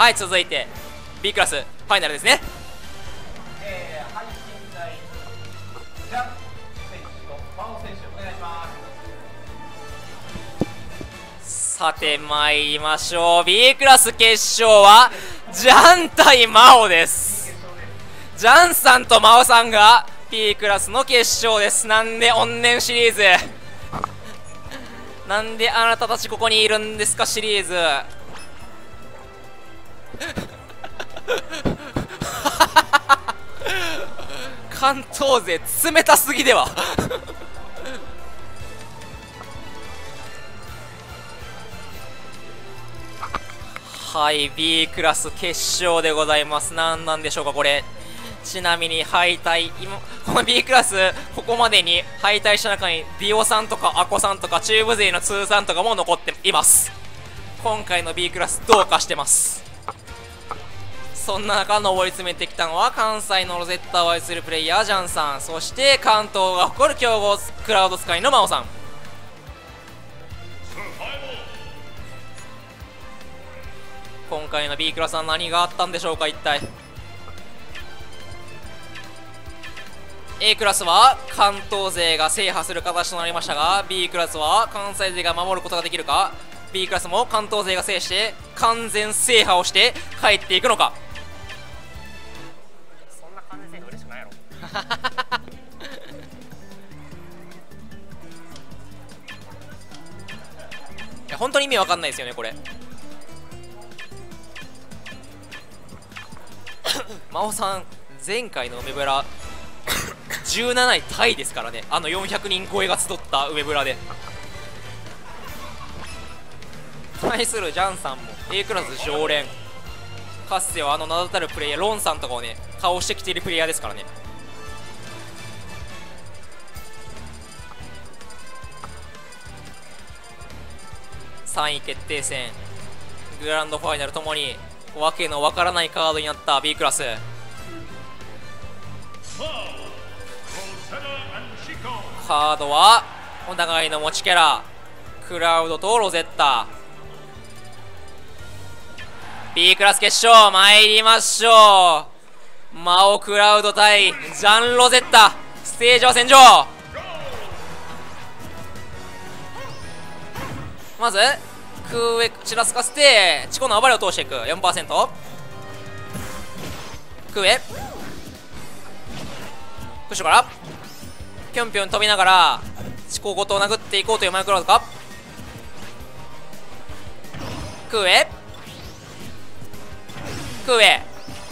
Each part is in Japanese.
はい続いて B クラスファイナルですね。えー、配信台ジャン選手と真央選手お願いします。さて参りましょう。B クラス決勝はジャン対真央です。ジャンさんと真央さんが P クラスの決勝です。なんで怨念シリーズ。なんであなたたちここにいるんですかシリーズ 関東勢冷たすぎでは。はい B クラス決勝でございます。何なんでしょうかこれ。ちなみに敗退今この B クラスここまでに敗退した中にディオさんとかアコさんとかチューブ勢の通算とかも残っています。今回の B クラスどうかしてます。そんな中上り詰めてきたのは関西のロゼッタを愛するプレイヤージャンさん。そして関東が誇る強豪クラウド使いのマオさん。今回の B クラスは何があったんでしょうか一体。A クラスは関東勢が制覇する形となりましたが B クラスは関西勢が守ることができるか。B クラスも関東勢が制して完全制覇をして帰っていくのか。いや本当に意味わかんないですよねこれ。真央さん前回の梅ブラ17位タイですからね。あの400人超えが集った梅ブラで。対するジャンさんも A クラス常連。かつてはあの名だたるプレイヤーロンさんとかをね倒してきているプレイヤーですからね。3位決定戦。グランドファイナルともにわけのわからないカードになった B クラス。カードはお互いの持ちキャラクラウドとロゼッタ。B クラス決勝参りましょう。マオクラウド対ジャン・ロゼッタ。ステージは戦場。まず空上ちらつかせてチコの暴れを通していく。4%空上後ろから。ぴょんぴょん飛びながらチコごと殴っていこうというマイクロードか。空上空上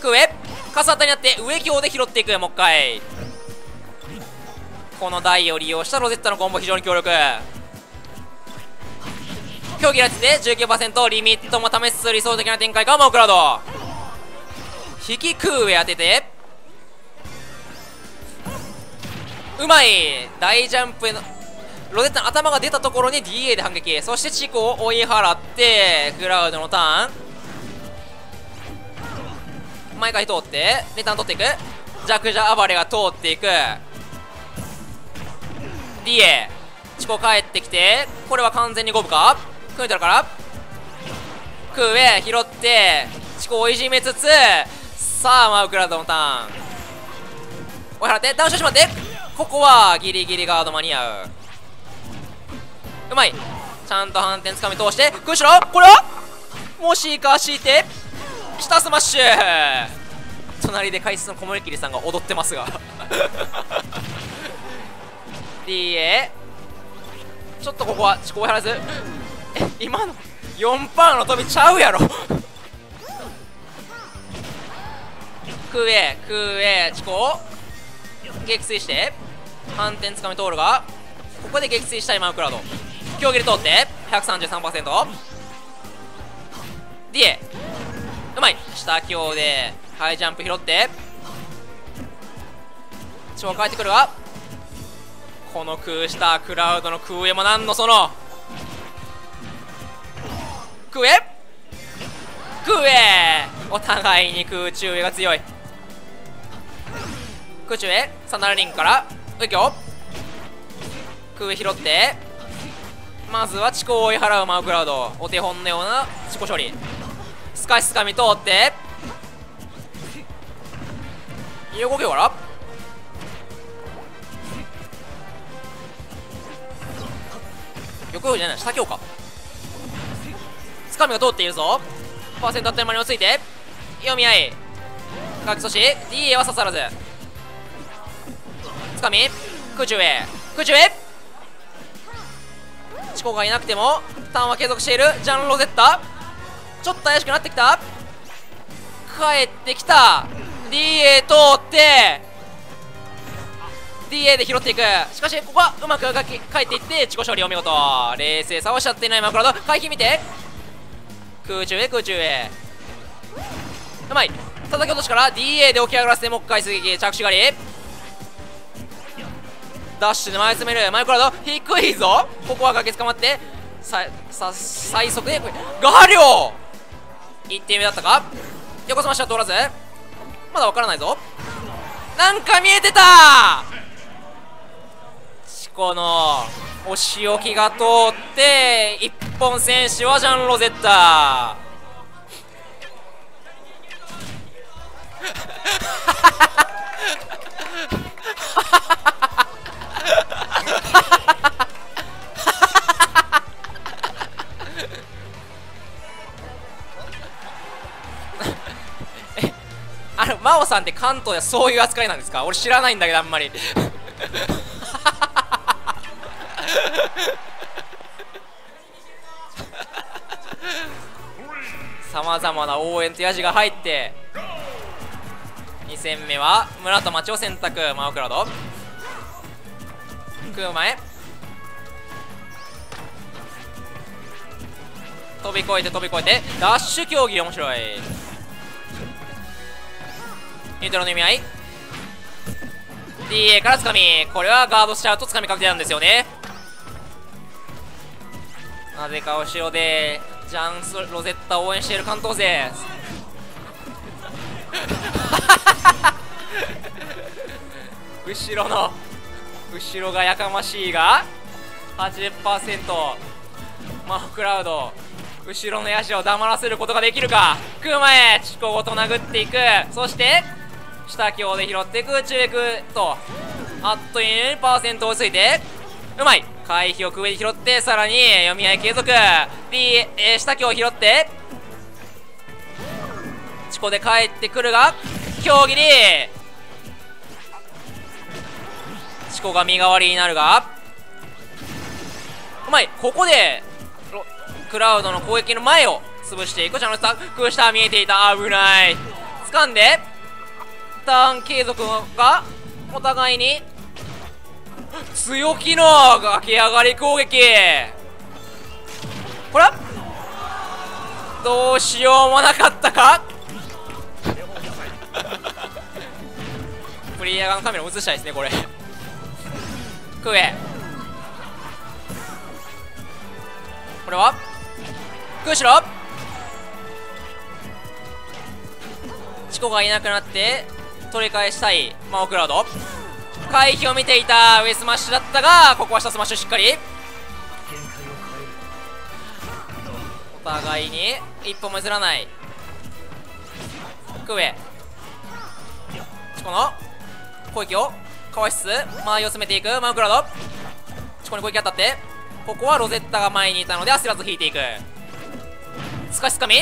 空上傘当たりになって上強で拾っていく。もう一回。この台を利用したロゼッタのコンボ非常に強力。競技率で19%リミットも試す理想的な展開かモークラウド。引き空上当てて。うまい。大ジャンプへのロゼッタの頭が出たところに DA で反撃。そしてチコを追い払ってクラウドのターン。毎回通ってリターン取っていく。弱者暴れが通っていく。DA チコ帰ってきてこれは完全に五分か？組んでるから。空上拾ってチコをいじめつつさあマウクラウドのターン。追い払ってダウンしてしまってここはギリギリガード間に合う。うまい。ちゃんと反転つかみ通して後ろこれは？もしかして下スマッシュ。隣で解説の小森切さんが踊ってますが。DA ちょっとここは思考やらず。今の4パーの飛びちゃうやろ。空へ空へチコ撃墜して。反転つかみ通るが。ここで撃墜したいマウクラウド。強切り通って。133%DA うまい。下強でハイジャンプ拾って。超返ってくるが。この空下クラウドの空上もなんのその。空上空上お互いに空中上が強い空中へサナラリンから右京空上拾ってまずは地高を追い払うマウクラウドお手本のような自己処理スカシスカミ通って横強から横強じゃない下強かつかみが通っているぞ。パーセントあっという間に落ち着いて読み合い。書き阻止 DA は刺さらず。つかみ空中へ。空中へ。チコがいなくてもターンは継続している。ジャン・ロゼッタ。ちょっと怪しくなってきた。帰ってきた。DA 通って。DA で拾っていく。しかしここはうまくがき帰っていって自己勝利お見事。冷静さをしゃっていないマクロド。回避見て。空中へ空中へうまい。叩き落としから DA で起き上がらせてもう一回追撃着手狩り。ダッシュで前詰める。マイクラド。低いぞ。ここは崖捕まって。ささ最速でガリョ1点目だったか？横スマッシュは通らず。まだ分からないぞ。なんか見えてた。チコのお仕置きが通って一本選手はジャン・ロゼッタ。あの真央さんって関東ではそういう扱いなんですか？俺知らないんだけどあんまり。まな応援とヤジが入って2戦目は村と町を選択マオクラウド。組む前飛び越えて飛び越えてダッシュ競技面白い。ニュートロの意味合い。DA からつかみ。これはガードしちゃうとつかみ確定なんですよね。なぜか後ろでジャンスロゼッタを応援している関東勢。後ろの後ろがやかましいが80%マホクラウド後ろのヤジを黙らせることができるか。組む前チコごと殴っていく。そして下強で拾って空中へ行くとあっという間にパーセント落ち着いてうまい回避を上で拾ってさらに読み合い継続。D、えー、下強を拾って。チコで帰ってくるが競技に。チコが身代わりになるが。うまいここでクラウドの攻撃の前を潰していく。チャンネルスタック下見えていた。危ない。掴んで。ターン継続がお互いに。強気の崖上がり攻撃。これどうしようもなかったか？プレイヤー側のカメラ映したいですねこれ。クエこれは？クシロチコがいなくなって取り返したいマオクラウド。回避を見ていた上スマッシュだったがここは下スマッシュしっかり。お互いに一歩も譲らない。クエチコの攻撃をかわしつつ間合いを詰めていく。マオクラウド。チコに攻撃当たって。ここはロゼッタが前にいたので焦らず引いていく。すかしつかみ。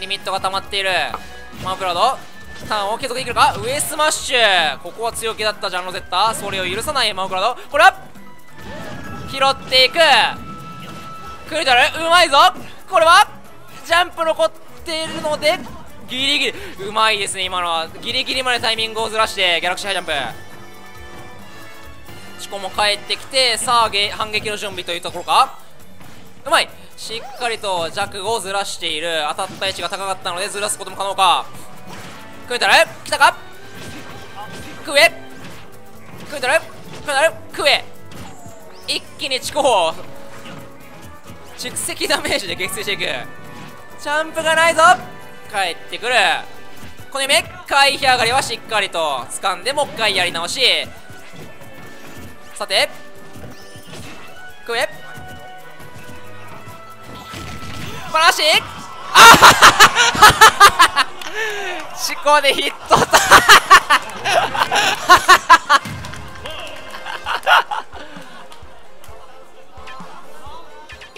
リミットが溜まっている。マオクラウド。ターンを継続できるか？上スマッシュ。ここは強気だったジャンロゼッタ。それを許さないマオクラウド。これは拾っていく。クリトルうまいぞ。これはジャンプ残っているのでギリギリ。うまいですね今のは。ギリギリまでタイミングをずらしてギャラクシーハイジャンプ。チコも帰ってきてさあ反撃の準備というところか？うまい。しっかりと弱をずらしている。当たった位置が高かったのでずらすことも可能か。クイタル。来たか？クエ。クイタル。クイタル。クエ。一気にチコを蓄積ダメージで撃墜していく。ジャンプがないぞ。帰ってくる。この夢。回避上がりはしっかりと掴んでもう一回やり直し。さて。クエ。ぱなしあはははチコでヒット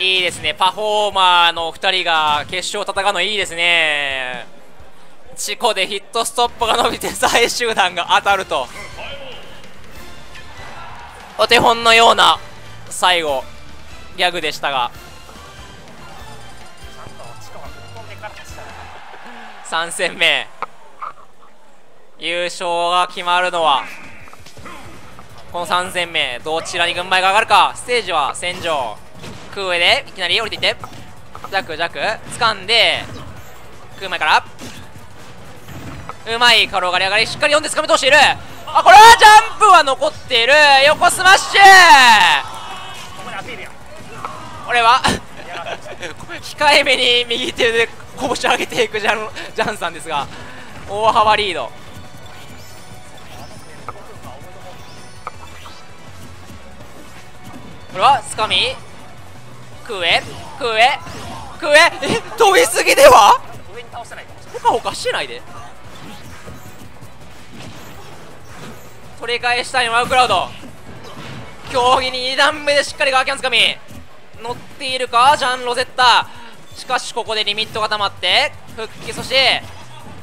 いいですね。パフォーマーの2人が決勝戦うのいいですね。チコでヒットストップが伸びて最終弾が当たると。お手本のような最後ギャグでしたが。3戦目。優勝が決まるのはこの3戦目。どちらに軍配が上がるか。ステージは戦場。空上でいきなり降りていって。ジャクジャク。掴んで空前から。うまいカロガリ上がり。しっかり読んで掴み通している。あこれはジャンプは残っている。横スマッシュ。これは 控えめに右手で拳上げていくジャンジャンさんですが大幅リード。これはつかみ。空へ空へ空へえ飛びすぎでは？ほかほかしてないで。取り返したいマウクラウド。競技に2段目でしっかりガーキャンつかみ。乗っているか？ジャン・ロゼッタ。しかしここでリミットが溜まって復帰そして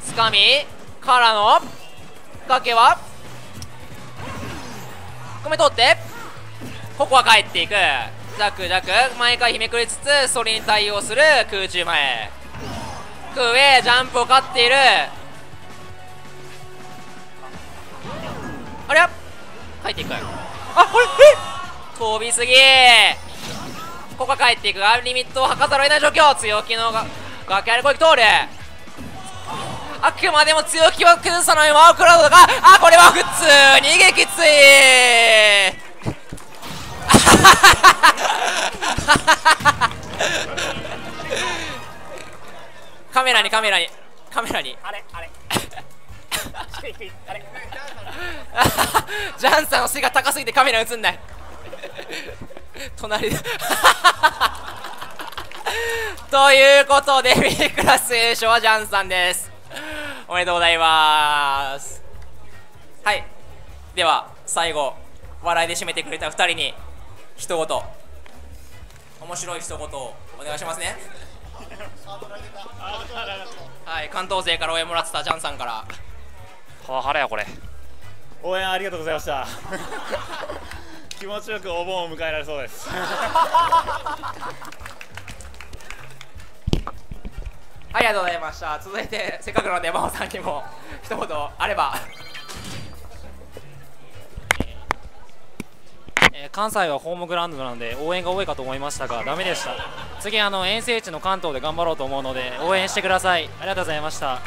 つかみからの崖は込め通ってここは帰っていく。ジャクジャク毎回ひめくりつつそれに対応する空中前。空へジャンプを勝っている。あれ？帰っていく。あこれ？え？飛びすぎ。ここは帰っていくがリミットを測らざるを得ない状況強気のが崖あり攻撃通るあくまでも強気は崩さないマークラウドがあこれは普通に撃墜カメラにカメラにカメラにあれあれあれジャンさんの背が高すぎてカメラ映んない隣で。ということで B クラス優勝はジャンさんです。おめでとうございます。はい。では最後笑いで締めてくれた2人に一言。面白い一言をお願いしますね。はい関東勢から応援もらってたジャンさんから。パワハラやこれ。応援ありがとうございました気持ちよくお盆を迎えられそうです。ありがとうございました。続いてせっかくなので真帆さんにも一言あれば。えー関西はホームグラウンドなので応援が多いかと思いましたがダメでした。次あの遠征地の関東で頑張ろうと思うので応援してください。ありがとうございました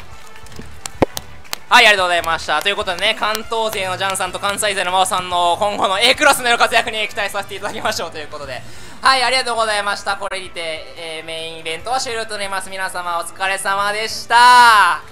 はい、ありがとうございました。ということでね、関東勢のジャンさんと関西勢の真央さんの今後の A クラスの活躍に期待させていただきましょうということで、はい、ありがとうございました。これにて、えーメインイベントは終了となります。皆様お疲れ様でした。